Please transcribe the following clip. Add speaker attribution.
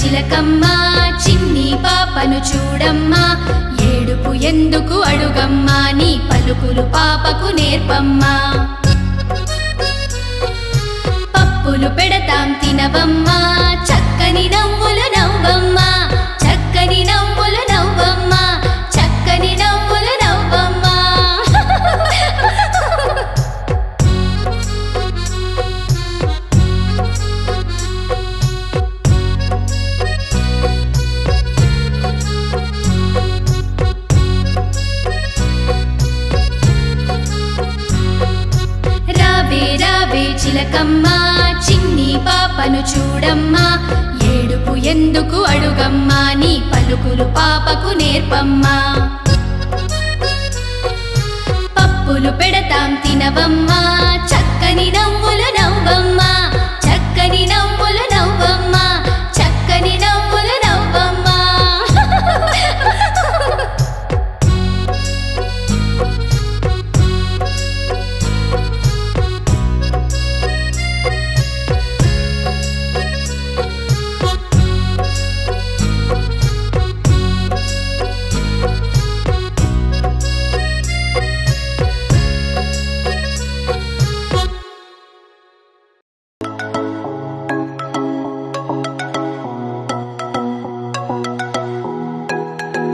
Speaker 1: చిలకమ్మ చిన్ని పాపను చూడమ్మా ఏడుపు ఎందుకు అడుగమ్మా నీ పలుకులు పాపకు నేర్పమ్మా. పప్పులు పెడతాం తినవమ్మ చిలకమ్మా చిన్ని పాపను చూడమ్మా ఏడుపు ఎందుకు అడుగమ్మా నీ పలుకులు పాపకు నేర్పమ్మా. పప్పులు పెడతాం తినవమ్మ